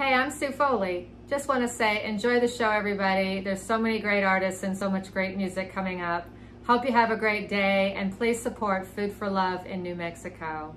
Hey, I'm Sue Foley. Just want to say, enjoy the show, everybody. There's so many great artists and so much great music coming up. Hope you have a great day, and please support Food for Love in New Mexico.